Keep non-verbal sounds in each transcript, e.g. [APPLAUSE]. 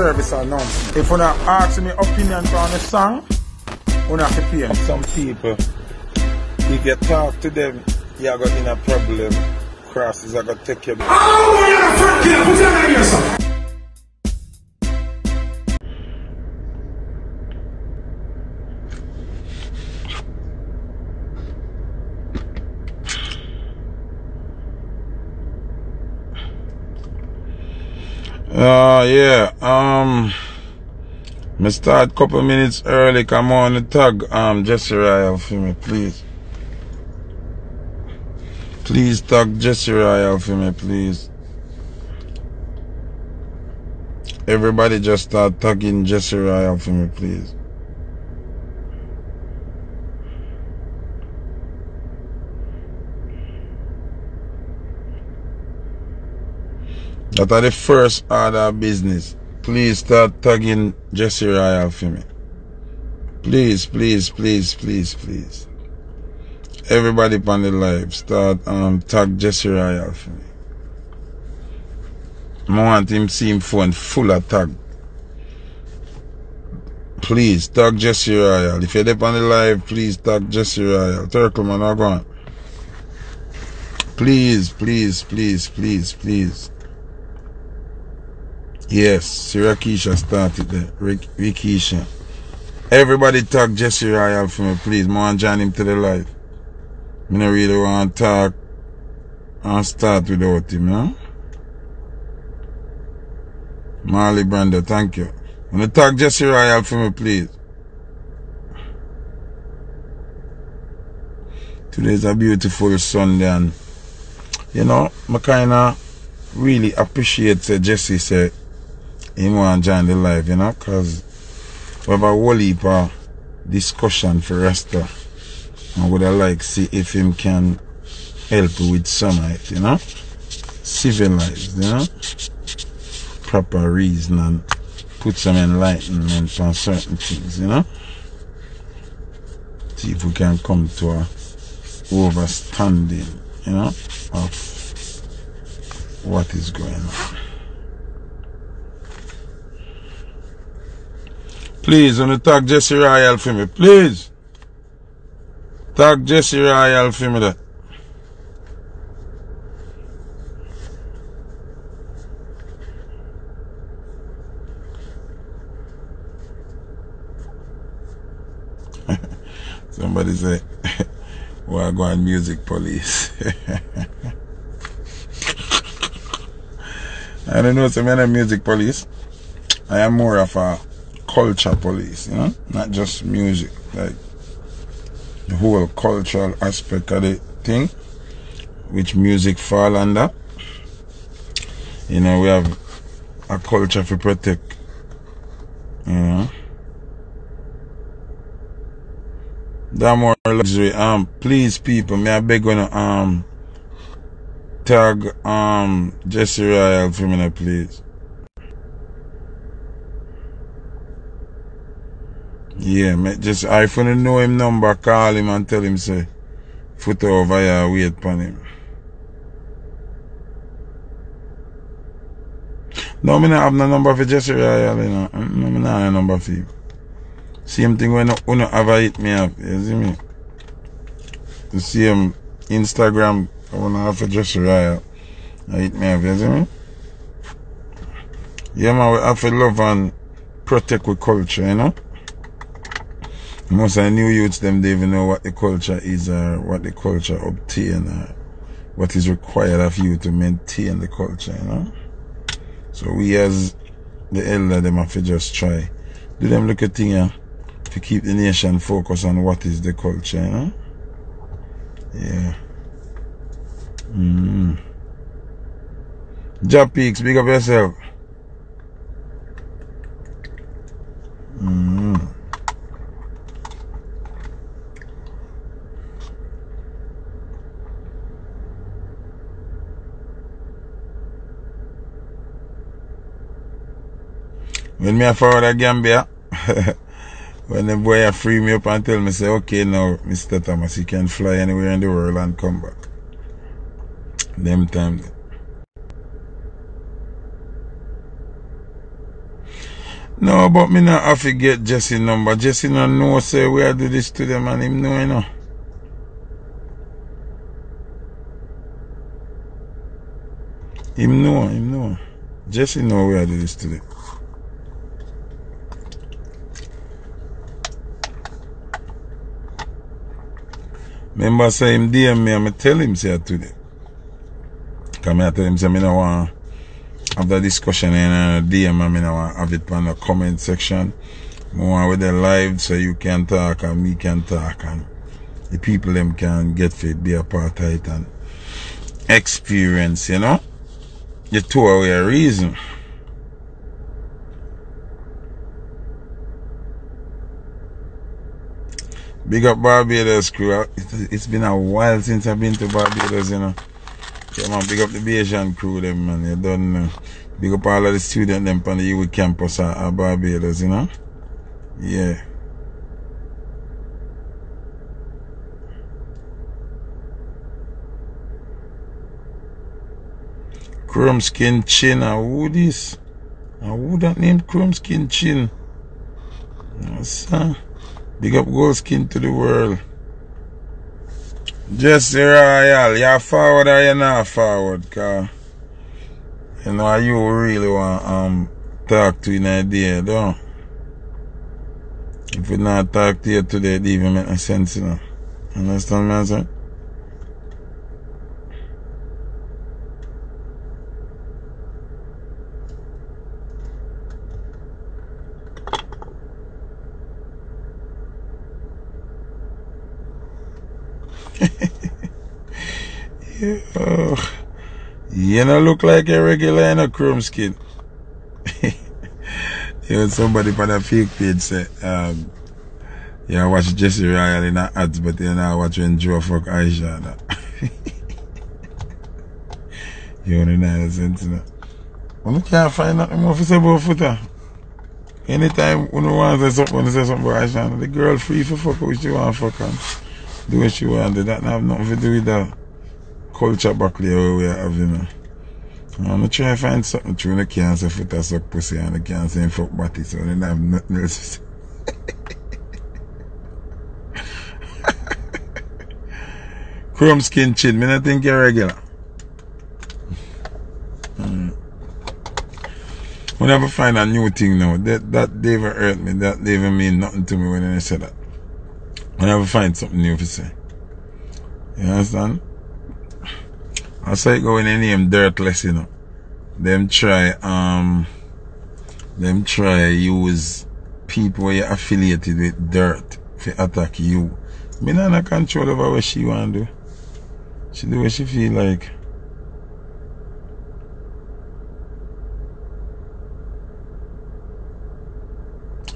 service announcement. If you ask me opinion on the song, you have to pay. Some people, if you talk to them, you're going in a problem. Crosses are going to take you. Oh, you're a front killer. Put your hand yourself. Uh, yeah, um, me start couple minutes early, come on the tag, um, Jesse Royal for me, please. Please tag Jesse Royal for me, please. Everybody just start tagging Jesse Royal for me, please. That are the first order of business. Please start tagging Jesse Royal for me. Please, please, please, please, please. Everybody on the live, start um tag Jesse Royal for me. I want him see him phone full of tag. Please tag Jesse Royal. If you're on the live, please tag Jesse Royal. Turkle man, I. Please, please, please, please, please. Yes, Sirakisha started there. Rick, Rikisha. Everybody talk Jesse Royal for me, please. Want join him to the live. I don't really want to talk and start without him, know? Marley Brando, thank you. Want to talk Jesse Royal for me, please. Today's a beautiful Sunday and, you know, I kind of really appreciate uh, Jesse said him want join the live, you know, because we have a whole heap of discussion for Rasta. I would have like see if him can help with some of it, you know? Civilized, you know? Proper reason and put some enlightenment on certain things, you know? See if we can come to a overstanding, you know, of what is going on. Please, wanna tag Jesse Royal for me, please. Tag Jesse Royal for me that. [LAUGHS] Somebody say, [LAUGHS] "Why go on music police?" [LAUGHS] I don't know, so music police. I am more of a culture police, you know, not just music, like the whole cultural aspect of the thing, which music fall under. You know, we have a culture to protect, you know. That more luxury. Um, please, people, may I beg you, um, tag um Jesse Royal for me, please. Yeah, me just I finna know him number, call him and tell him say foot over here, wait upon him. No, me not have no number for Jesse Royal, you know. Mm, no, me not have a number for you. Same thing when you no ever hit me up, you see me? The same Instagram I wanna have for Jesse Royal. I hit me up, you see me? Yeah man, we have to love and protect our culture, you know? Most of the new youths, them, they even know what the culture is or what the culture obtain or what is required of you to maintain the culture, you know. So we as the elder, them have to just try. Do them look at thing, yeah, to keep the nation focused on what is the culture, you know. Yeah. Mm. Job peaks, big up yourself. Mm. When me a forward a Gambia, [LAUGHS] when the boy a free me up and tell me say, okay now, Mr. Thomas, you can fly anywhere in the world and come back. Them time. No, but me not have to get Jesse number. Jesse no know say we I do this to them and him know you know. Him know, him know. Jesse know we I do this to them. Remember say him DM me and me tell him say today. Come I tell him say me no want have the discussion in a DM and me no want have it on the comment section. More with the live so you can talk and me can talk and the people them can get fit, be a part of it and experience, you know. The two away a reason. Big up Barbados crew. It's been a while since I've been to Barbados, you know. Yeah, man, big up the Bajan crew, them, man. You don't know. Uh, big up all of the students, them, on the U campus at, Barbados, you know. Yeah. Chrome Skin Chin, and who this? And who that name Chrome Skin Chin? Yes, sir. Big up gold skin to the world. Jesse Royal, you're forward or you're not forward, cause you know you really want um talk to in a day, don't If we not talk to you today, it even make no sense, you know. Understand what I'm saying? Oh, you know, look like a regular in a chrome skin. [LAUGHS] you know, somebody on a fake page say, um, yeah, watch Jesse Royal in the ads, but you know, watch when Joe fuck Aisha. you only [LAUGHS] know the sense, you know. Can't find nothing more to say about footer. Anytime when want to say something, to say something about Aisha, the girl free for fuck what she want to fuck and do what she want. That have nothing to do with that culture back there we have, you know. I'm trying to find something true the cancer foot or suck pussy and the cancer in fuck body so then I have nothing else to say. [LAUGHS] Chrome skin chin, me not think you're regular. Mm. Whenever I find a new thing now, that that never hurt me, that never mean nothing to me when I say that. I find something new to say. You understand? I saw it going in name dirtless, you know. Them try um them try use people you're affiliated with dirt to attack you. Me not control over what she want to do. She do what she feel like.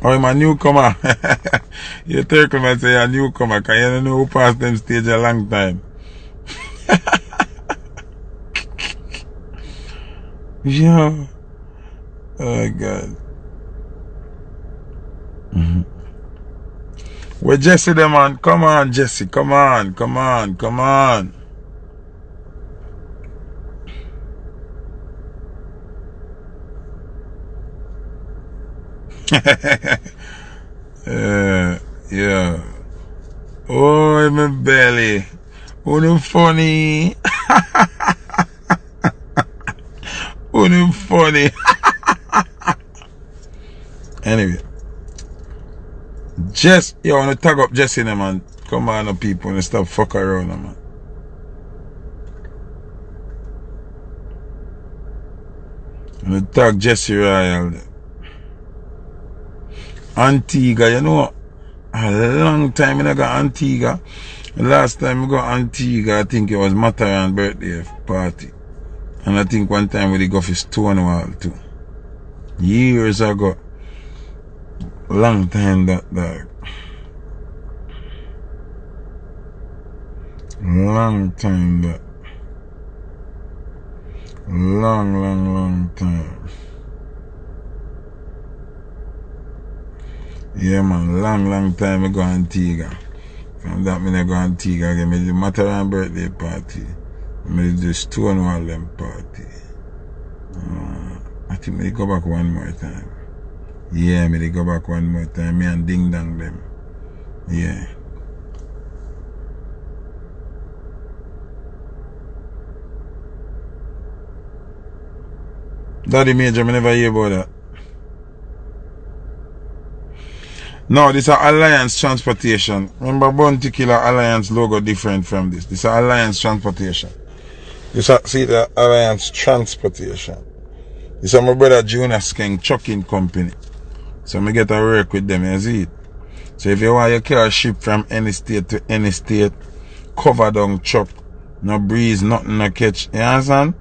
Oh, I'm a newcomer. [LAUGHS] you take him and say a newcomer because you don't know who passed them stage a long time. [LAUGHS] Yeah. Oh God. Mm-hmm. Where Jesse the man? Come on, Jesse. Come on. Come on. Come on. [LAUGHS] uh, yeah. Oh, my belly. Oh, funny. [LAUGHS] Funny, funny. [LAUGHS] anyway. Jess, you wanna tag up Jesse now, man. Come on, the people, and stop fuck around, man. And tag Jesse Royal. Antigua, you know, a long time I got Antigua. The last time I got Antigua, I think it was Mataran birthday party. And I think one time we go for Stonewall too. Years ago. Long time that dog. Long time that. Long, long, long time. Yeah man, long, long time I go Antigua. From that me I go Antigua again. Me the Mataran birthday party. Me do Stonewall them party. Uh, I think me go back one more time. Yeah, me go back one more time. Me and Ding Dong them. Yeah. Daddy Major, me never hear about that. No, this is Alliance Transportation. Remember Bounty Killer Alliance logo different from this. This is Alliance Transportation. Is, see the Alliance Transportation. This is my brother Jonas King Trucking Company. So me get a work with them, you see it. So if you want your car ship from any state to any state, cover down truck, no breeze, nothing no catch. You understand?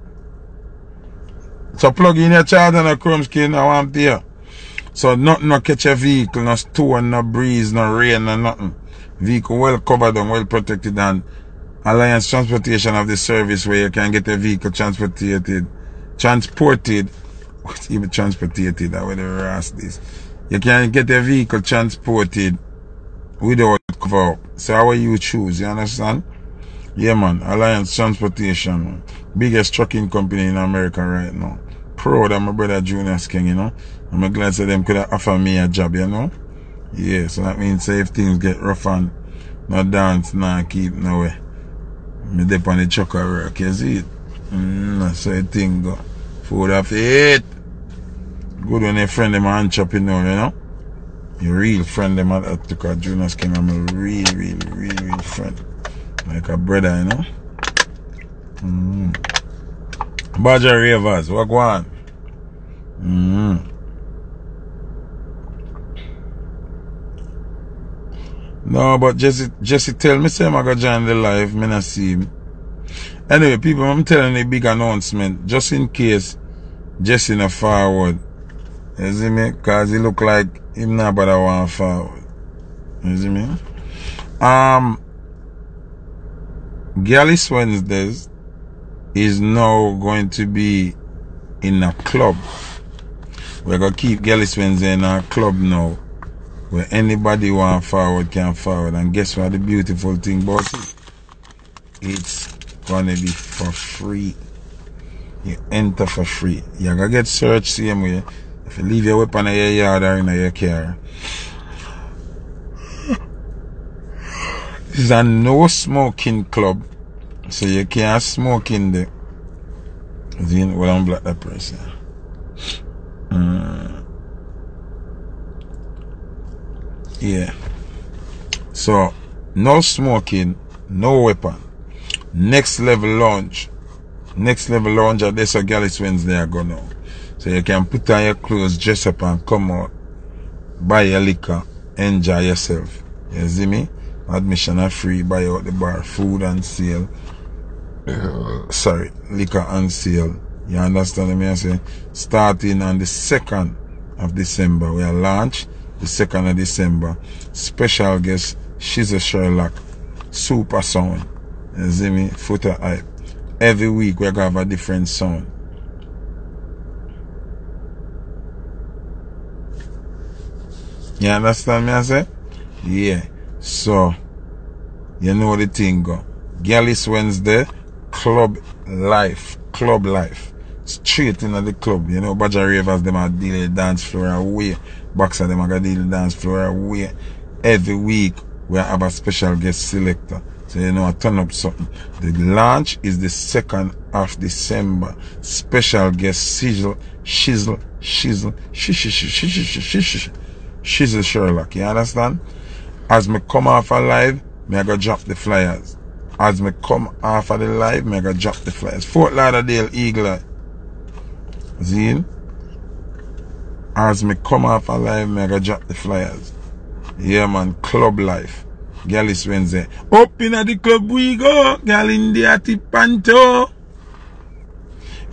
So plug in your charger and a chrome skin, I want there. So nothing no catch a vehicle, no storm, no breeze, no rain, no nothing. Vehicle well covered and well protected and Alliance Transportation of the service where you can get a vehicle transported, transported, even transported, way the rest this. You can get a vehicle transported without cover. So how you choose, you understand? Yeah man, Alliance Transportation, biggest trucking company in America right now. Proud of my brother Junior King, you know. I'm glad that them could have offer me a job, you know. Yeah, so that means say if things get rough and no dance, no keep no way. Me dip on the truck work, you see it? Mm, how the thing go. Food off it. Good when a friend them hand chop you know, you know. Your real friend them at because Junior King I'm a real, real, real, real friend. Like a brother, you know. Mm. Badger Ravers, what go on? Mm. No, but Jesse, Jesse tell me say I'm gonna join the live, me not see him. Anyway, people, I'm telling a big announcement, just in case Jesse not forward. You see me? Cause he look like him not but I want forward. You see me? Um Gallus Wednesdays is now going to be in a club. We're gonna keep Gallus Wednesday in a club now. Where anybody want forward can forward. And guess what the beautiful thing about it? It's gonna be for free. You enter for free. You're gonna get searched same way. If you leave your weapon in your yard or in your car. This is a no smoking club. So you can't smoke in there. See, well, I'm black that person. Mm. Yeah. So, no smoking, no weapon. Next level lounge. Next level lounge at this Gallus Wednesday I go now. So you can put on your clothes, dress up and come out. Buy your liquor. Enjoy yourself. You see me? Admission are free. Buy out the bar. Food and sale. Uh, sorry. Liquor and sale. You understand me? I say? Starting on the 2nd of December. We are launch the 2nd of December. Special guest she's a Sherlock. Super sound. You see me? Footer hype. Every week we're gonna have a different sound. You understand me I say? Yeah. So you know the thing go. Gallus Wednesday, club life. Club life. Straight into the club. You know, Badger Ravers them are deal the dance floor away. Boxer them are deal the dance floor away. Every week we have a special guest selector. So you know I turn up something. The launch is the second of December. Special guest sizzle, shizzle, shizzle, shizzle, shizzle, shizzle, shizzle Sherlock. You understand? As me come off a live, me I go drop the flyers. As me come off of the live, me I go drop the flyers. Fort Lauderdale Eagle. See? As me come off alive, live, me I drop the flyers. Yeah man, club life. Gallus Wednesday. Up in the club we go. Girl in the ati panto.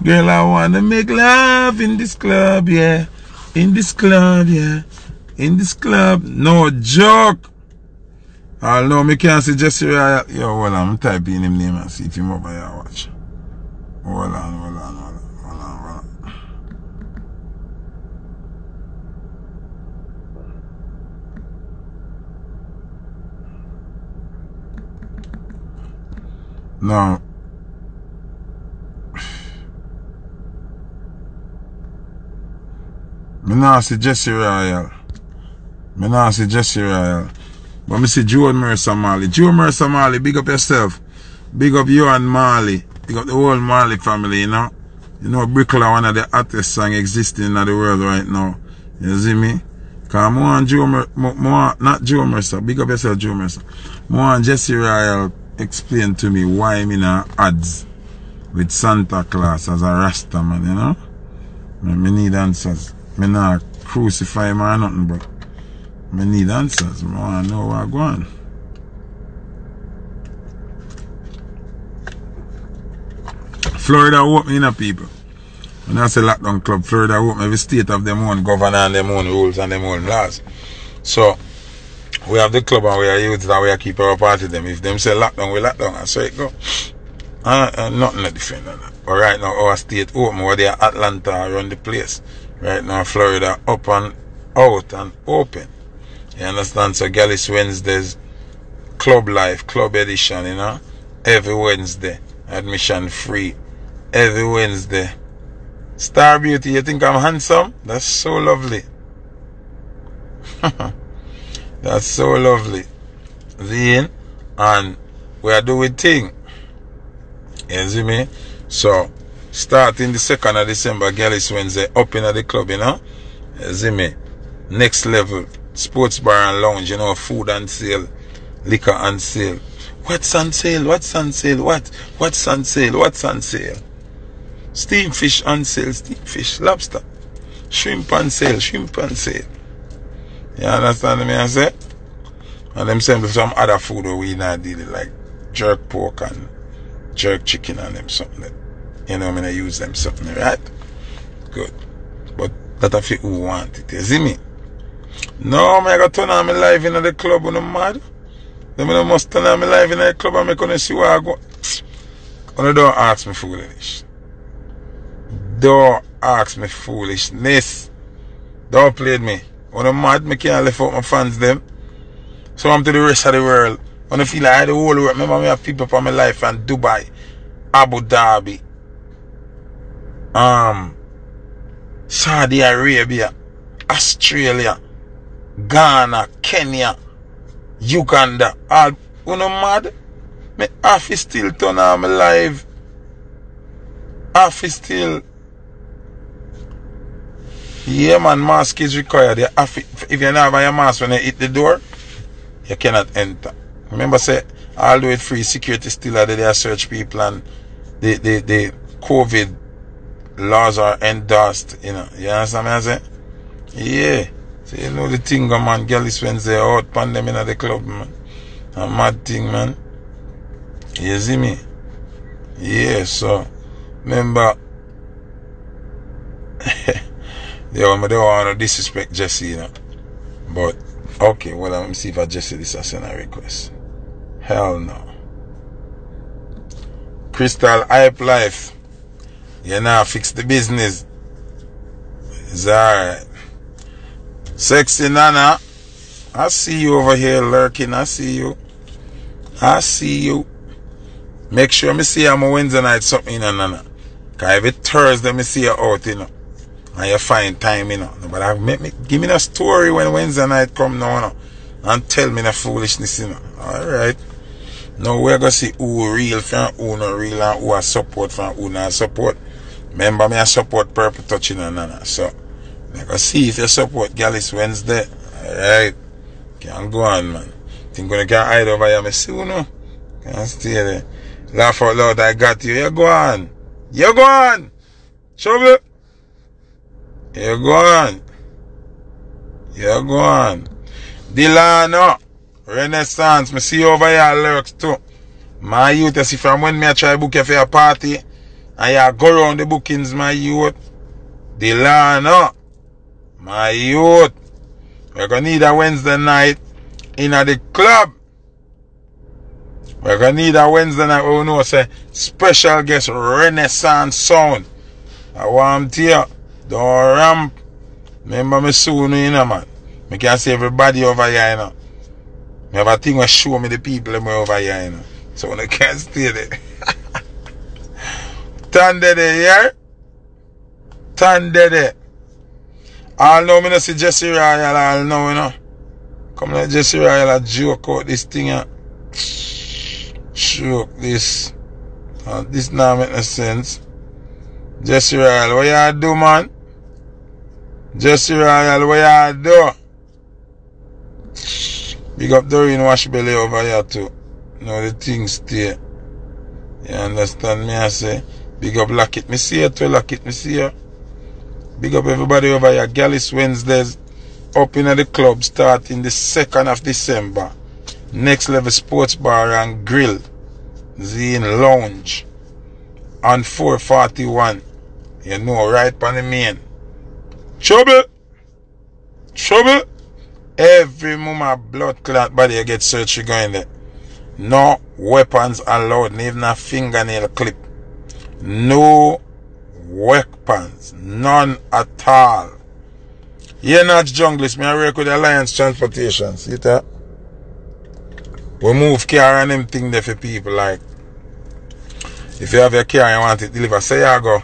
Girl, I wanna make love in this club, yeah. In this club, yeah. In this club. No joke. Know me can't Jesse Royal. Yo, on, I'm typing him name and see if him over here watch. Hold on, hold on, hold on, hold on. Now, [SIGHS] I not see Jesse Royal. Me not see Jesse Royal. But me see Jo Mersa Marley. Jo Mersa Marley, big up yourself. Big up you and Marley. Big up the whole Marley family, you know. You know, Brickler, one of the hottest song existing in the world right now. You see me? Cause more on Joe Mer more, not Jo Mersa, big up yourself Jo Mersa. More on Jesse Royal explain to me why in a ads with Santa Claus as a Rasta man, you know? Me need answers. Me not crucify him or nothing, but me need answers. I want to know what going Florida open, you know, people. When I say lockdown club, Florida open, every state have their own governor and their own rules and their own laws. So, we have the club and we are youth and we are keep our party them. If them say lockdown, we lockdown. I say it go. Uh, uh, nothing defend on that. But right now, our state open, where they are Atlanta around the place. Right now, Florida up and out and open. You understand? So, Gallus Wednesdays, club life, club edition, you know, every Wednesday, admission free, every Wednesday. Star Beauty, you think I'm handsome? That's so lovely. [LAUGHS] That's so lovely. Then, and we are doing thing. You see me? So, starting the 2nd of December, Gallus Wednesday, up in the club, you know? You see me? Next level, sports bar and lounge, you know, food and sale, liquor and sale. What's on sale? What's on sale? What? What's on sale? What's on sale? Steam fish on sale, steam fish, lobster. Shrimp on sale, shrimp on sale. You understand me I say? And them same some other food that we not dealing like jerk pork and jerk chicken and them something that you know I mean I use them something, right? Good. But that of who want it, you see me? No, I got turn on my life in the club when I'm mad. Then I must turn on my life in the club and gonna see where I go. And don't ask me foolish. Don't ask me foolishness. Don't play me. When I'm mad, I can't lift out my fans them. So I'm to the rest of the world. When I feel like I had the whole world, remember me have people from my life and Dubai, Abu Dhabi, um, Saudi Arabia, Australia, Ghana, Kenya, Uganda, all you know mad? Me half is still turn on my live. Half is still yeah, man, mask is required. If you not have your mask when you hit the door, you cannot enter. Remember, say, all the way free security still are there, search people and the, the, the COVID laws are endorsed, you know. You understand I'm saying? Yeah. So you know the thing, man, girl is Wednesday out, pandemic in the club, man. A mad thing, man. You see me? Yeah, so, remember, [LAUGHS] Yo, I don't want to disrespect Jesse, you know. But, okay, well, let me see if I Jesse this as a request. Hell no. Crystal Hype Life. You now fix the business. It's alright. Sexy Nana. I see you over here lurking. I see you. I see you. Make sure me see you on Wednesday night something, you know, Nana. Cause every Thursday me see you out, you know and you find time, you know. But I make me give me a story when Wednesday night come now, you know, and tell me the foolishness, you know. Alright. Now we're gonna see who real from who not real and who are support from who not support. Remember me I support purple touching and nana. So I gonna see if you support Gallus Wednesday. Alright. Can go on man. Think gonna get hide over here, me you know. Can't stay there. Laugh out loud, I got you. You go on. You go on. Show me. You go on. You go on. Delano. Oh, Renaissance. Me see over here lurks too. My youth, you see from when me I try book you for your party. And you go around the bookings, my youth. Delano. Oh, my youth. We're gonna need a Wednesday night in at the club. We're gonna need a Wednesday night oh, we know say special guest Renaissance sound. I want to you. Don't ramp. Remember me soon, you know, man. Me can see everybody over here, you know. Me have a thing to show me the people over here, you know. So I can't stay there. [LAUGHS] Turn there, yeah? Turn there. All know me not see Jesse Royal all know, you know. Come let Jesse Royal a joke out this thing, yeah. Joke this. Uh, this now make no sense. Jesse Royal, what you do, man? Jesse Royal, what you do? Big up Doreen Washbelly over here too. Know the things stay. You understand me? I say, big up Lockett. Me see you too, Lockett. Me see you. Big up everybody over here. Gallus Wednesdays up in the club starting the 2nd of December. Next Level Sports Bar and Grill. Zine Lounge. On 441. You know, right on the main. Trouble! Trouble! Every moment blood clot body get surgery going there. No weapons allowed, even a fingernail clip. No weapons. None at all. You're not junglist. Me I work with Alliance Transportation. See that? We move car and them thing there for people like if you have your car and you want it delivered, say you go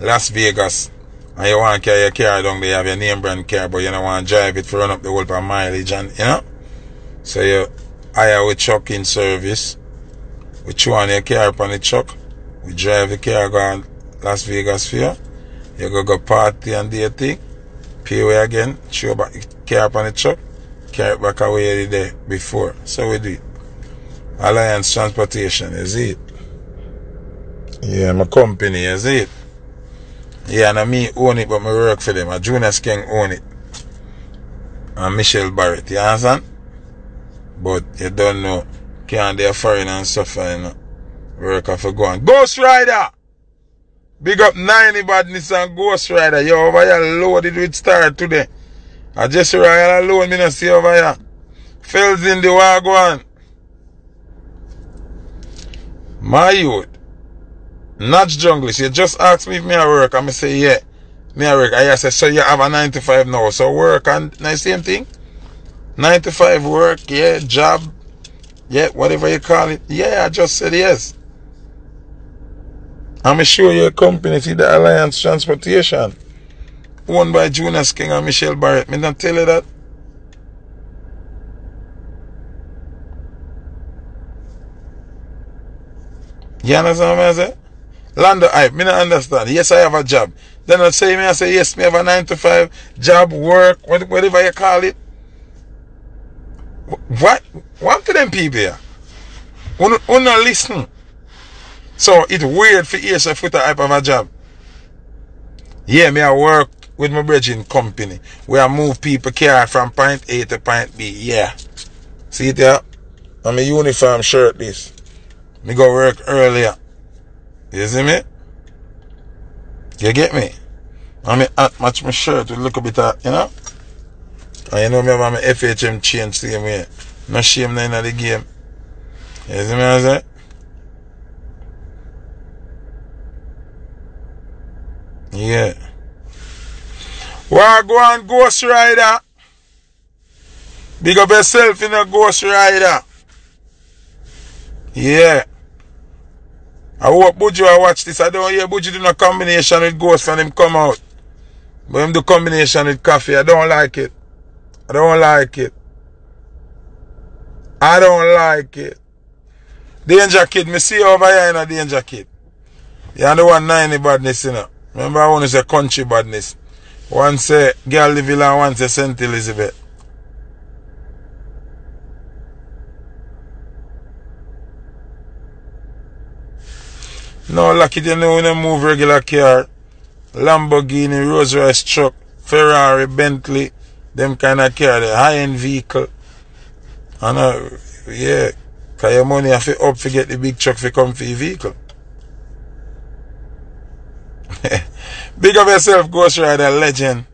Las Vegas and you want to carry your car down there, have your name brand car, but you don't want to drive it for run up the whole of mileage and you know? So you hire a truck in service. We chew on your car upon the truck. We drive the car go Las Vegas for you. You go go party and do thing. Pay away again. Chew back the car upon the truck. Carry it back away the day before. So we do it. Alliance Transportation, is it? Yeah, my company, is it? Yeah, and me own it, but me work for them. A Junior King own it. And Michelle Barrett, you understand? But you don't know. Can't they foreign and suffer, you know. Work off gun. Ghost Rider! Big up 90 badness and Ghost Rider. You over here loaded with star today. I just Royal alone, me not see over here. Fells in the wagon. My youth. Not junglist. You just asked me if me I work. I'm say, yeah. Me I work. I say, so you have a 95 now. So work and the same thing. 95 work, yeah, job, yeah, whatever you call it. Yeah, I just said yes. I'm sure your company, see the Alliance Transportation, owned by Jonas King and Michelle Barrett. Me not tell you that. You understand what I say? Lando hype, me not understand. Yes, I have a job. Then I say me, I say, yes, me have a 9 to 5 job, work, whatever you call it. What? What to them people here? Not listen? So it's weird for hear say foot type of a job. Yeah, me I work with my bridging company. Where I move people car from point A to point B. Yeah. See it there? I'm a uniform shirt this. Me go work earlier. You see me? You get me? I mean, match my shirt with look a little bit of, you know? And you know me have my FHM change same way. No shame in the game. You see me I say? Yeah. Why go on Ghost Rider? Big up yourself in a Ghost Rider. Yeah. I hope Buju I watch this. I don't hear Buju do no combination with Ghost when him come out. But him do combination with coffee. I don't like it. I don't like it. I don't like it. Danger Kid, me see over here in a Danger Kid. You the one 90 badness, you know. Remember I want to say country badness. One say uh, Girl Villa, one uh, say St. Elizabeth. No, lucky they know when I move regular car. Lamborghini, Rolls Royce truck, Ferrari, Bentley, them kind of car, the high-end vehicle. And uh, yeah, cause your money have to up to get the big truck to come for your vehicle. [LAUGHS] big of yourself, Ghost Rider legend.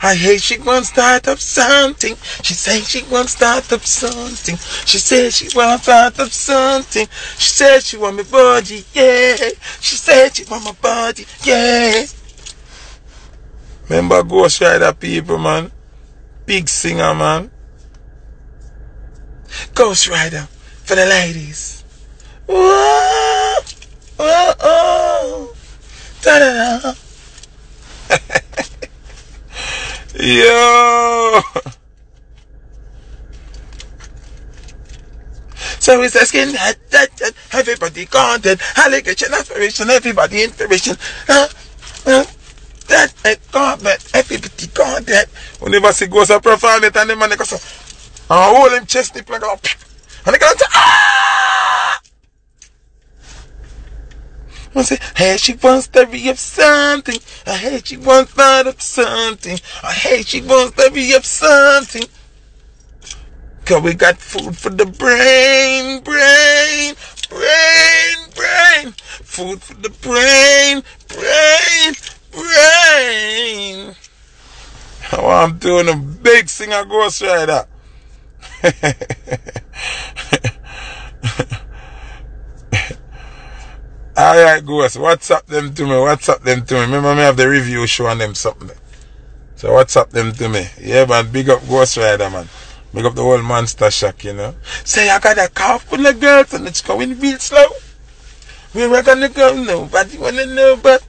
I hear she want to start up something. She say she want to start up something. She said she want to start up something. She said she want my body, yeah. She said she want my body, yeah. Remember Ghost Rider people, man. Big singer, man. Ghost Rider for the ladies. Whoa, whoa, oh, da da da. Yo! So it's asking that, that, everybody content, allegation, aspiration, everybody inspiration. Uh, uh, that uh, comment, everybody content. Whenever she goes to perform it and the man goes, and hold him chest nip like, and they go, ah! I say, hey, she wants to be of something. I hate she wants part of something. I hate she wants to be of something. Cause we got food for the brain, brain, brain, brain. Food for the brain, brain, brain. Oh, I'm doing a big singer ghost rider. Alright, Ghost, what's up them to me? What's up them to me? Remember me have the review show on them something. So what's up them to me? Yeah man, big up Ghost Rider man. Big up the whole monster shack, you know. Say I got a cough with the girls and it's going real slow. Where we gonna go? Nobody wanna know but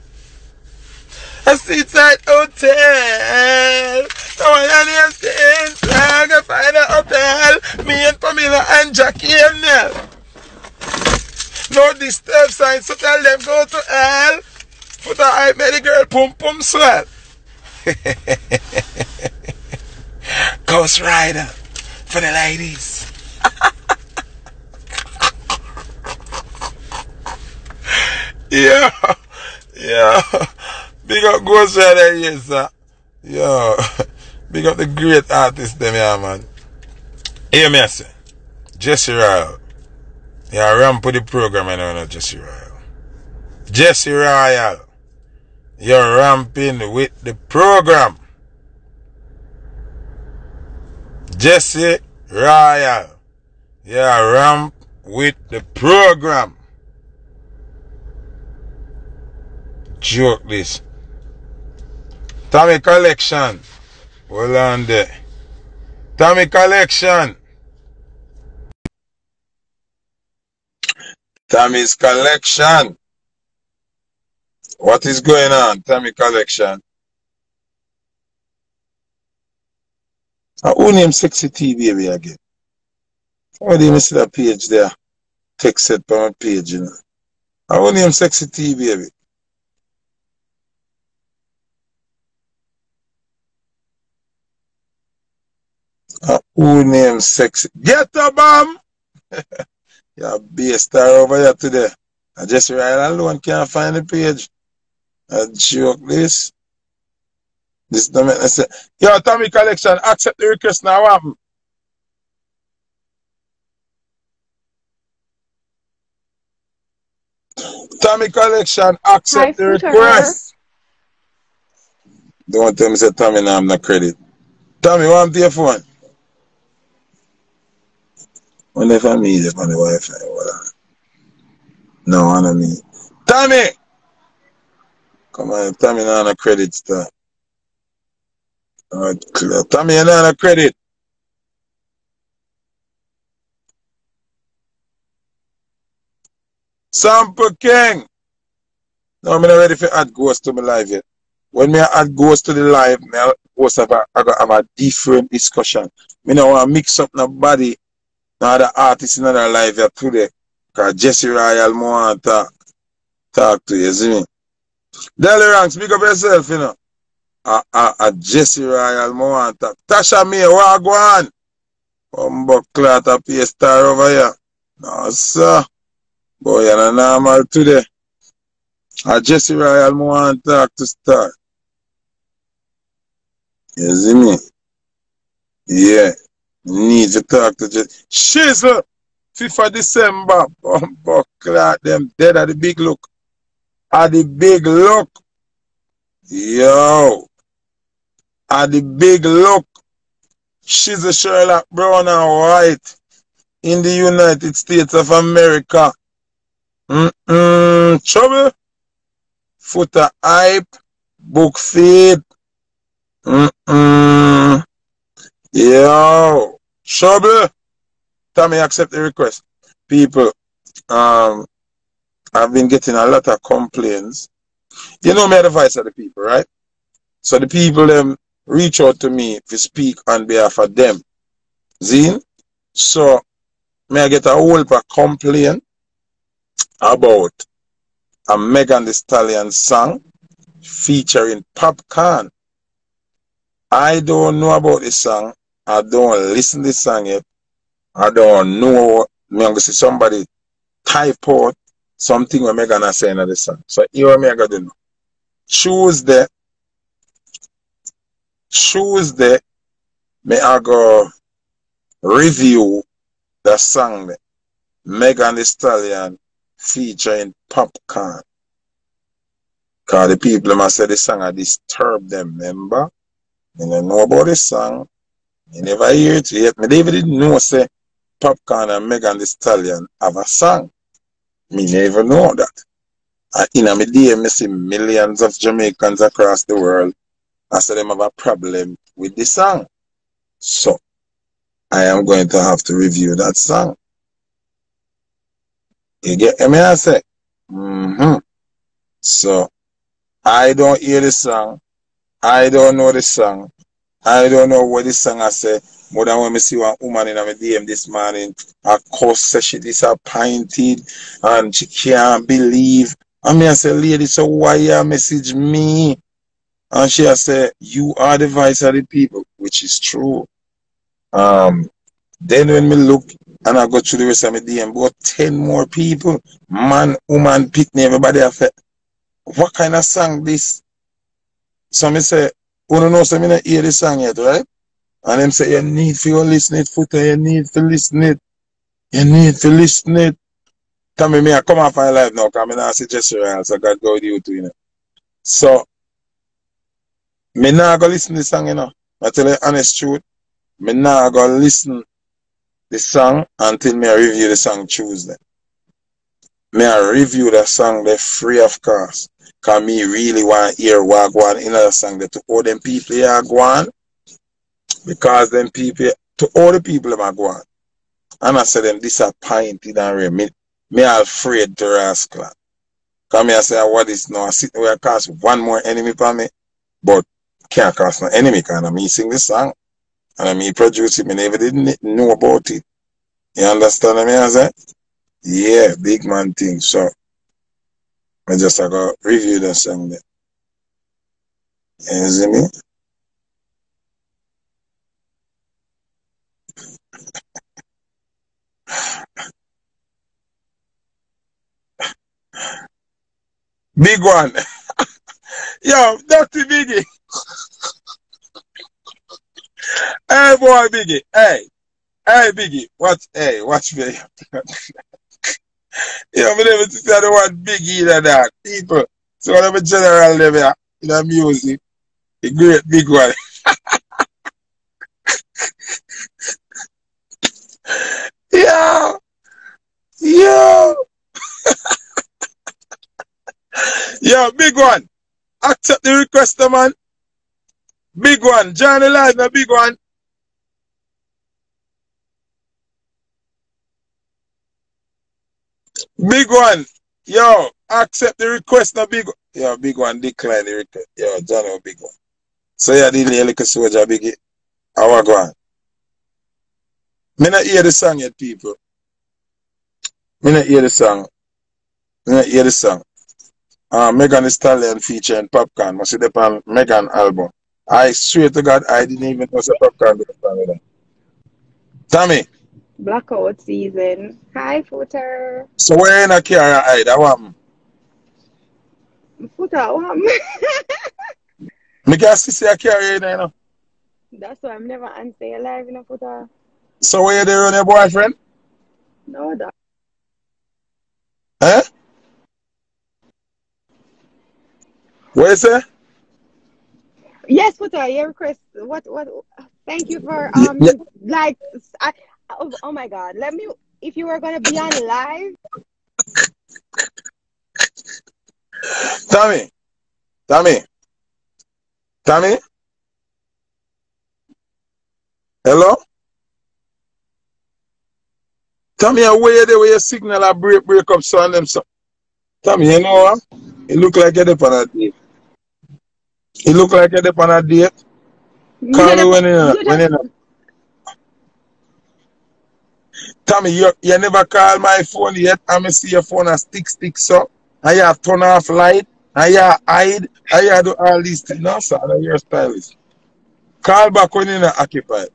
a seaside hotel. No one else can I can find a hotel. Me and Pamela and Jackie and Nell. No disturb sign, so tell them go to hell. Put a eye, the girl pum pum swell. [LAUGHS] Ghost Rider for the ladies. [LAUGHS] yeah, yeah. Big up Ghost Rider yes, sir. Yo, [LAUGHS] big up the great artist them, yeah, man. Hear me, I. Jesse Royal. Yeah, ramp with the program, and I know, Jesse Royal. Jesse Royal. You're ramping with the program. Jesse Royal. Yeah, ramp with the program. Joke this. Tommy Collection. Hold on there. Tommy Collection. Tommy's Collection. What is going on, Tommy Collection? I own him Sexy T baby again. How do you see that page there? Text it on my page, you know. I own him Sexy T baby. I own him Sexy. Get a bomb! [LAUGHS] Yeah, be a star over here today. I just right alone can't find the page. I joke this. This don't make sense. Yo, Tommy Collection, accept the request now. What happen? Tommy Collection, accept Hi, the request. Don't tell me say Tommy now I'm not credit. Tommy, what am your phone? If I'm easy on the Wi-Fi. Voilà. No, I don't mean. Tommy! Come on, Tommy not on a credit star. Clear. Tommy, you're on a credit. Sample King. No, I'm not ready for add ghost to my live yet. When me add ghost to the live, me post have a, I got have a different discussion. Me don't want to mix up nobody now the artist in another live here today. Because Jesse Royal more talk, talk to you, see me? Delly Ranx, speak up yourself, you know. Uh, uh, uh, Jesse Royal more talk. Tasha May, what go on? Humbuck clot up here star over here. No, sir. Boy, you're normal today. Uh, Jesse Royal more talk to start. You see me? Yeah. Need to talk to just Shizzle. 5th of December. Bumbo clock them dead at the big look. At the big look. Yo. At the big look. She's a Sherlock Brown and White in the United States of America. Mm-mm, trouble. Footer hype. Book feed. Mm-mm. Yo, trouble. Tommy, accept the request. People, um, I've been getting a lot of complaints. You know my advice of the people, right? So the people them reach out to me to speak on behalf of them. Zine? So, may I get a whole of complaint about a Megan Thee Stallion song featuring Popcaan. I don't know about this song. I don't listen to this song yet. I don't know. I'm going to see somebody type out something where Megan is saying in the song. So here what got to do. Tuesday, Tuesday, may I go review the song Megan Thee Stallion featuring Popcaan. Cause the people must say the song I disturb them, remember? You don't know about this song. You never hear it yet. Me even didn't know say Popcaan and Megan Thee Stallion have a song. Me never know that. And in a DM, me see millions of Jamaicans across the world. I say them have a problem with the song. So, I am going to have to review that song. You get me? I say? Mm-hmm. So, I don't hear the song. I don't know the song. I don't know what this song I say. More than when I see one woman in my DM this morning, a course says she disappointed and she can't believe. I mean, I say, lady, so why you message me? And she has said, you are the voice of the people, which is true. Um, then when me look and I go through the rest of my DM, about 10 more people, man, woman, picnic, everybody have said, what kind of song this? So me say, don't know, so me not hear the song yet, right? And them say, you need to listen it, Foota, you need to listen it. You need to listen it. Tell me, me, I come off my life now, because I'm not suggest you, so God go with you too, you know. So, me not go listen to the song, you know. I tell you honest truth. Me not go listen the song until me I review the song Tuesday. Me I review the song they free of course. Cause me really want to hear what go on in the song that to all them people here go on. Because them people to all the people them are go on. And I say them disappointed and real. Me, me afraid to rascal. Cause me I say what is now I sit where I cause one more enemy for me. But can't cause no enemy because I'm me sing this song. And I me produce it, me never didn't know about it. You understand what I say? Yeah, big man thing. So I just I go uh, review the song there. You see me? Big one. [LAUGHS] Yo, Dr. Biggie. hey boy, Biggie. Hey. Hey Biggie. Watch hey, watch me. [LAUGHS] you know, me never say the word big than that. People. So I'm a general level in the music, the great big one. [LAUGHS] Yo! Yo! [LAUGHS] Yo, big one. Accept the request, man. Big one. Johnny Live, the big one. Big one. Yo, accept the request, the big one. Yo, big one, decline the request. Yo, Johnny, big one. So, yeah, the little soldier, big How go on? Me not hear the song yet, people. Me not hear the song. Me not hear the song. Uh, Megan Thee Stallion featuring Popcaan. Must see the Megan album. I swear to God, I didn't even know the with the Tommy. Blackout season. Hi, Foota. So where in a car hide? I want Foota, what? Me [LAUGHS] can see a carry you know. That's why I'm never answering alive in a Foota. So where you there on your boyfriend? No, that. Eh? What you say? Yes, Foota, your request. What, what? Thank you for, um, Yeah. like, I, oh, oh my God. Let me, if you were going to be on live, Tommy. Tommy. Tommy? Hello? Tommy, you there where your signal a break break up so and them so. Tommy, you know what? It look like you're on a date. It look like you're on a date. Call me when you know. you When you just, know. Tommy, you, you never call my phone yet. I me see your phone a stick stick so. You have turn off light. You hide. You do all these things. No, sir. That's your stylist. Call back when you're not occupied.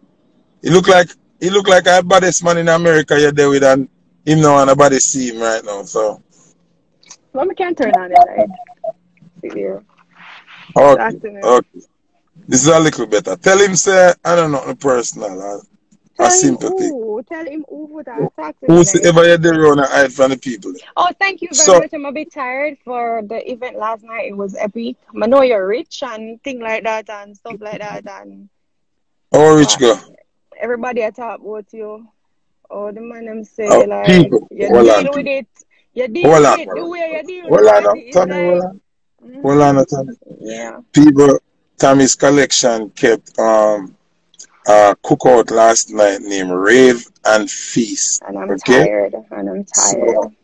He look like he look like a baddest man in America you're there with and him now and nobody see him right now. So well, we can't turn on the light. See okay, it. okay. This is a little better. Tell him say I don't know personal. Tell him sympathy. who. Tell him who would I talk to like. Whosoever you're there on hide from the people. Oh, thank you very So much. I'm a bit tired for the event last night. It was epic. I know you're rich and thing like that and stuff like that and how rich uh, go? everybody I talk about you. Oh, the man them say Oh, like people. you on, deal with people. it. You deal Hold with it the way you deal on. with it. It's Tommy, hold like, on. Hold on, hmm now, Tommy. yeah. People, Tommy's collection kept um a cookout last night named Rave and Feast. And I'm Okay? tired. And I'm So tired.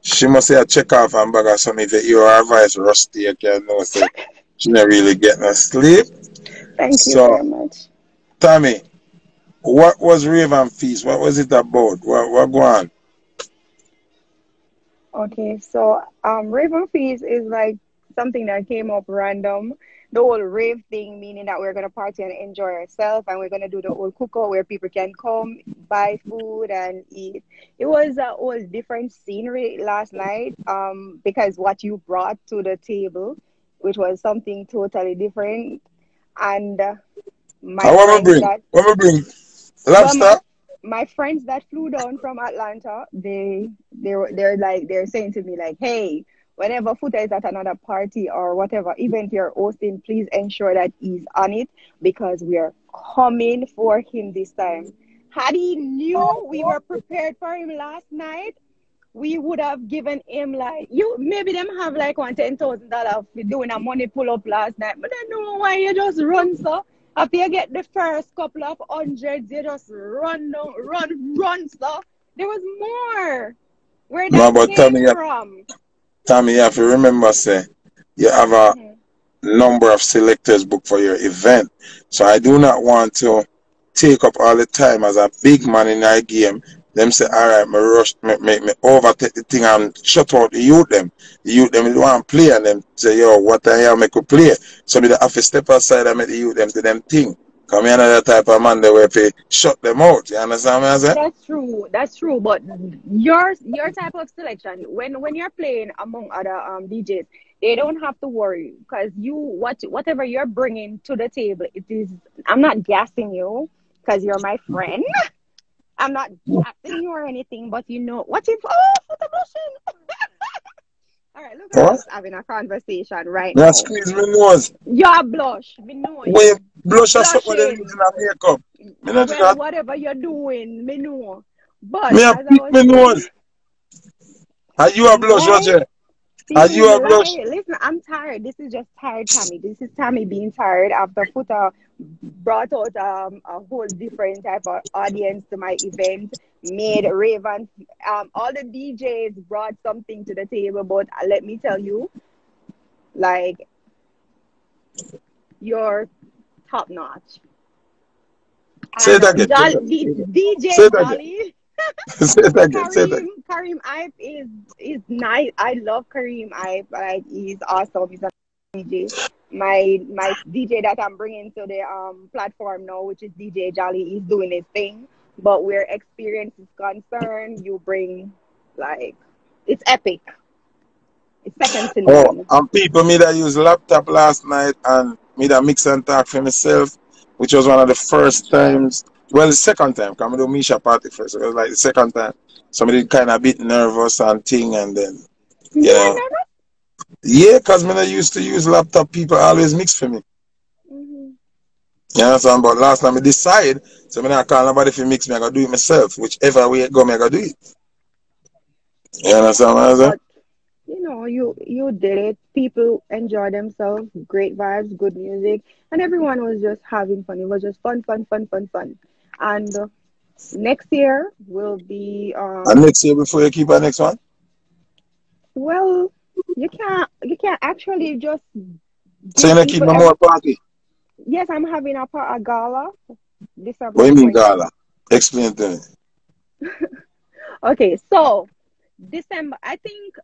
she must say a check off and bag of something. If you hear her voice rusty, you can know say [LAUGHS] she not really getting no sleep. Thank you So very much. Tommy, what was Rave and Feast? What was it about? What what go on? Okay, so um, Raven Feast is like something that came up random. The whole rave thing, meaning that we're gonna party and enjoy ourselves, and we're gonna do the whole cookout where people can come, buy food, and eat. It was a whole different scenery last night, um, because what you brought to the table, which was something totally different, and uh, my I want friends bring, that want to bring my lobster. my friends that flew down from Atlanta, they they were they're like they're saying to me like, hey, whenever Foota is at another party or whatever event you're hosting, please ensure that he's on it because we are coming for him this time. Had he knew we were prepared for him last night, we would have given him like you maybe them have like one ten thousand dollar doing a money pull up last night, but I don't know why you just run so. After you get the first couple of hundreds, you just run down, run, run so. There was more. Where No, that but came from. Tommy, you have to remember, say you have a number of selectors booked for your event. So I do not want to take up all the time as a big man in our game. Them say, all right, me rush, me, me, me overtake the thing and shut out the youth them. The youth them they want to play and them say, yo, what the hell make we play? So me have to step aside and make the youth them do them thing. Come here another type of man they way to shut them out. You understand what I'm saying? That's true. That's true. But your your type of selection, when when you're playing among other um DJs, they don't have to worry because you what whatever you're bringing to the table, it is. I'm not gassing you because you're my friend. I'm not gassing you or anything, but you know what if oh for the blushing. All right, look at What? us having a conversation right Me a now. squeeze my nose. You're blush. Me know When you you blush or something when they blushing. makeup. Me not Well, that. whatever you're doing, me know. But Me a as I pick was my saying, nose. Are you a blush, Roger? See, Are you blush? lie. Listen, I'm tired. This is just tired Tammy. This is Tammy being tired after Foota brought out um, a whole different type of audience to my event, made Raven, um, all the DJs brought something to the table. But uh, let me tell you, like, you're top notch. Say it again. DJ [LAUGHS] Say it again. Jolly. Say it again. Say it again. Kareem, Kareem Ipe is is nice. I love Kareem Ipe. Like he's awesome. He's a DJ. My my DJ that I'm bringing to the um platform now, which is DJ Jolly, is doing his thing. But where experience is concerned, you bring like it's epic. It's second to Oh, none. and people me that use laptop last night and me that mix and talk for myself, which was one of the first times. Well, the second time, come I do Misha party first. So it was like the second time. Somebody kind of bit nervous and thing, and then You Yeah. nervous? yeah, cause me not used to use laptop. People always mix for me. Mhm. You understand? But last time I decide, so me not call nobody for mix me. I gotta do it myself. Whichever way it go, me I gotta do it. You understand what I'm saying? You know, you you did it. People enjoy themselves. Great vibes, good music, and everyone was just having fun. It was just fun, fun, fun, fun, fun. And next year will be And um next year before you keep our next one. well, you can't you can't actually just So give you not keep no more party. yes, I'm having a, a gala. December What do you mean gala? Explain to me. [LAUGHS] Okay, so December, I think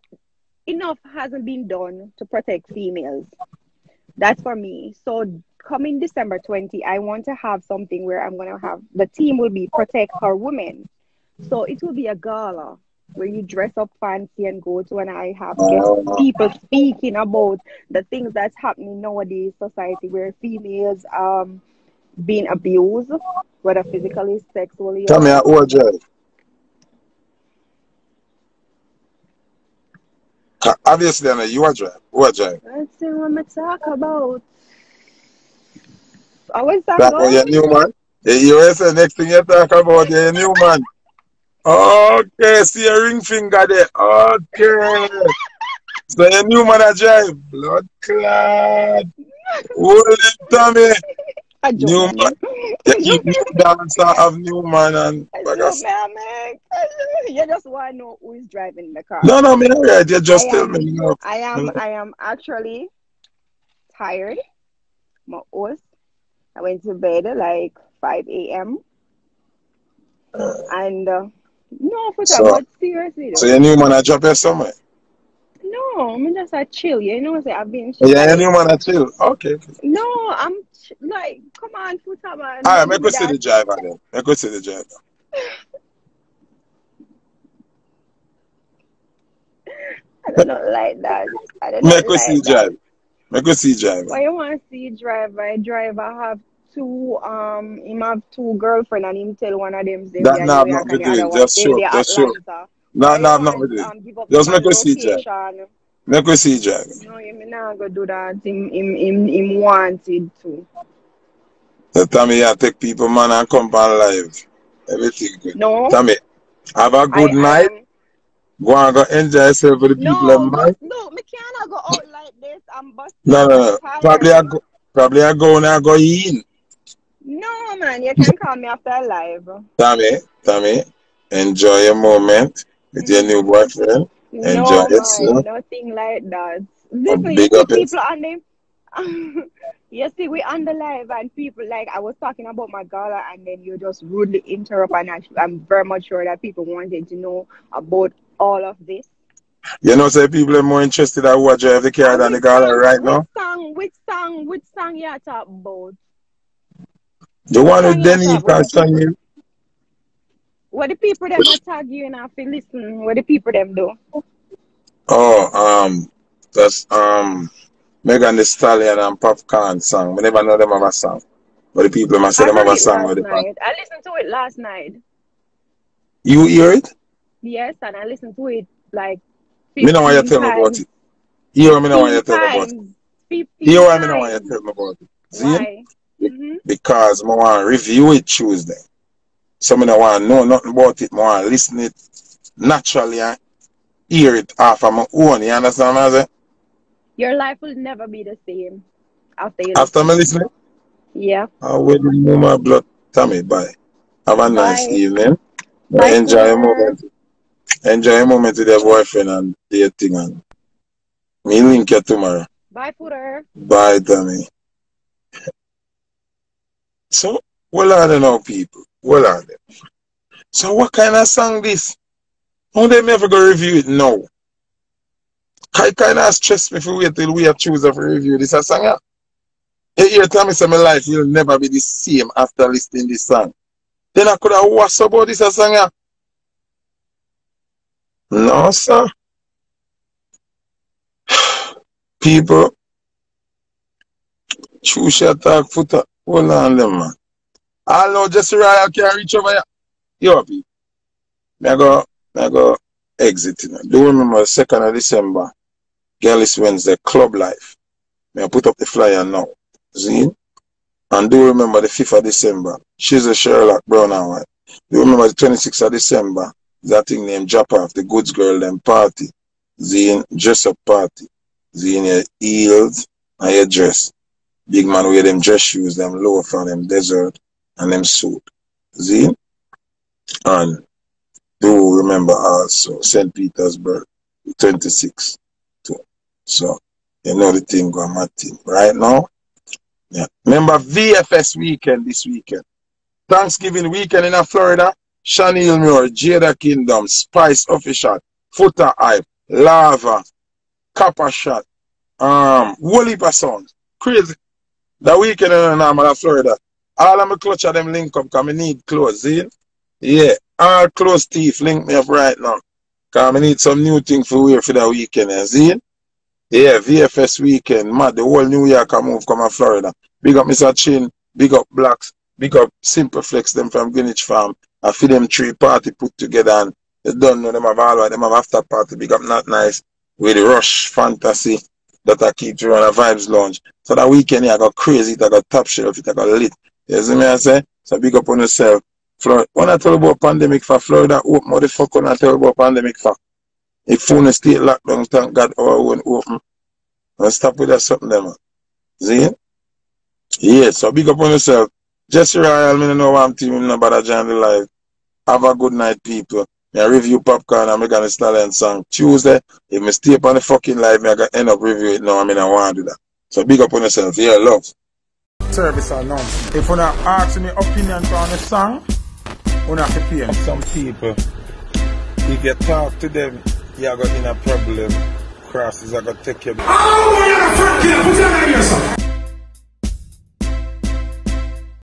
enough hasn't been done to protect females. That's for me. So coming December 20, I want to have something where I'm going to have the team will be protect our women. So it will be a gala where you dress up fancy and go to and I have guest people speaking about the things that's happening nowadays society where females um being abused, whether physically, sexually, Tell me I drive. Ca- Obviously, I know you are I drive? let's see what me talk about. I was talking That was your new man? Yeah, you always say next thing you talk about your new man. Okay, see your ring finger there. Okay. So your new man a drive. Blood clot. Hold it, Tommy. New man. You [LAUGHS] new dancer have new man and bagas. joke, man, man. [LAUGHS] You just want to know who is driving the car. No, no, me not right. Just I tell am- me. You know. I am mm. I am actually tired. My host. I went to bed at like 5 a.m. And uh, no, for So- but seriously though. So your new man a drop you somewhere. no, I'm just a chill. You know, say I've been. Yeah, new man a chill. Okay. okay. No, I'm ch- like, come on, put up man. All right, make us see the driver then. Make us see the driver. [LAUGHS] I don't like that. I don't Make us like see that. driver. Make us see driver. Why you want to see driver? I driver have two um him have two girlfriend and him tell one of them That nah, New not York to and the do other it. Just show. Just show. Why no, you not with it. um, Just make us see driver. Make us see driver. No, you me not go do that. Him him him, him wanted to. The time you take people man and come on live. Everything good. No. Tommy, have a good I, night. I am, Go and go enjoy yourself with the people no, of mind. but no, me cannot go out. I'm busting. No, no, no. Probably I go probably I go and I go in. No, man, you can call me after live. Tommy, Tommy, enjoy your moment with your new boyfriend. Enjoy No, man, nothing like that. Listen, you see people on them. [LAUGHS] you see, we on the live and people like I was talking about my gala, and then you just rudely interrupt, and I, I'm very much sure that people wanted to know about all of this. You know, say people are more interested in who I drive the car And than the girl right now. Which song? Which song? Which song you talk about? The one with Denny can sing you. What the people them attack you and to listen? What the people them do? Oh, um, that's um Megan Thee Stallion and Popcaan song. We never know them have a song. But the people must say I them have a song with the night. I listened to it last night. You hear it? Yes, and I listened to it like. Me know why you 15 tell me about it. Hear me know why you 15 tell me about it. 15 why me know why you times. tell me about it. See? Why? hmm Because I want to review it Tuesday. So I don't want to know nothing about it. I want to listen it naturally and hear it off of my own. You understand what I'm saying? Your life will never be the same after you After listen. me listening, Yeah. I will move my blood. Tommy, bye. Have a nice Bye. evening. Bye, Enjoy your moment. Enjoy your moment with your boyfriend and dating and me link you tomorrow. Bye, Foota. Bye, Tommy. So, well are they now, people? Well are they? So what kind of song this? How they ever go review it now? It kind of stress me for wait till we have choose of review this a song. yeah? You hear Tommy say my life will never be the same after listening this song. Then I could have watched about this a song. yeah? No, sir. People, choose your talk foot. Hold on them, man. I know Jesse Royal can't reach over here. Yo, people. I go, I go exit. You know. Do remember the 2nd of December, Girls Wednesday, Club Life. I put up the flyer now. See? And do remember the 5th of December, she's a Sherlock Brown and White. Do remember the 26th of December, that thing named Off, the Goods Girl them party. Zine dress party. Zine your heels and your dress. Big man wear them dress shoes, them loafer, them desert, and them suit. See? And do remember also St. Petersburg, 26. too. So, you know the thing going my thing. Right now, Yeah. Remember VFS weekend this weekend. Thanksgiving weekend in Florida. Chanel Muir, Jada Kingdom, Spice Official, Foota Hype, Lava, Copper Shot, um, of songs. Crazy. The weekend in Normal Florida. All of my clutch of them link up because I need clothes, see? Yeah. All clothes thief link me up right now. Because I need some new thing for wear for the weekend, you see? Yeah, VFS weekend. Mad, the whole New York I move come to Florida. Big up Mr. Chin, big up Blacks, big up Simple Flex them from Greenwich Farm. I feel them three party put together and they don't know them have all them have after party, big up not nice. With the rush fantasy that I keep on a vibes launch. So that weekend I got crazy, I got top shelf, I got lit. You see me I say? So big up on yourself. Florida. When I tell about pandemic for Florida open, fuck when I tell about pandemic for? If phone state lockdown, thank God our own open. And stop with that something there, man. See? Yeah, so big up on yourself. Jesse Royal, me know what I'm teaming about a journey live. Have a good night, people. Me review Popcaan and me gonna stallion song Tuesday. If me stay up on the fucking live, me I gonna end up review it now. I mean I wanna do that. So big up on yourself. Yeah, love. Service announcement. If you not ask me opinion on the song, you have to pay Some people, if you get talk to them, you are going to in a problem. Crosses are going to take you. Oh, you're a put your name yourself.